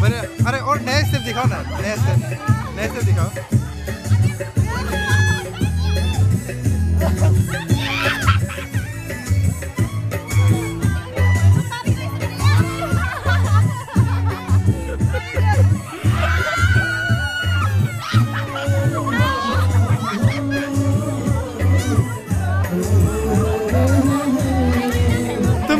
मैंने अरे और नए स्टेप दिखाओ ना नए स्टेप नए स्टेप दिखाओ।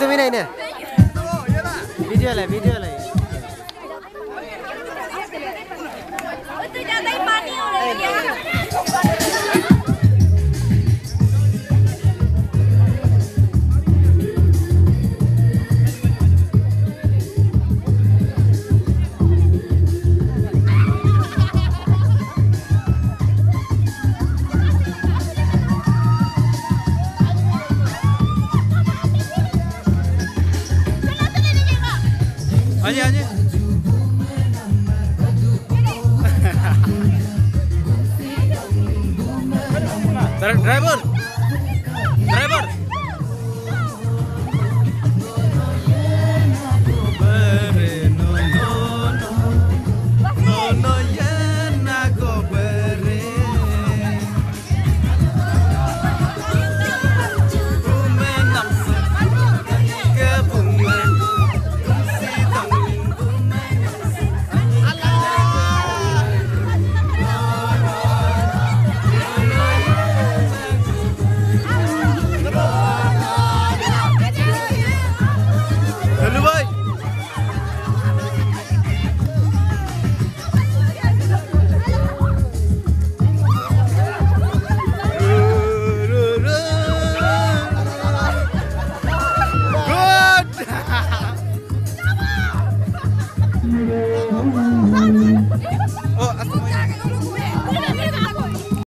तिमी नै होइन। भिडियोलाई भिडियोलाई। ਹਾਂਜੀ ਹਾਂਜੀ ਡਰਾਈਵਰ ਡਰਾਈਵਰ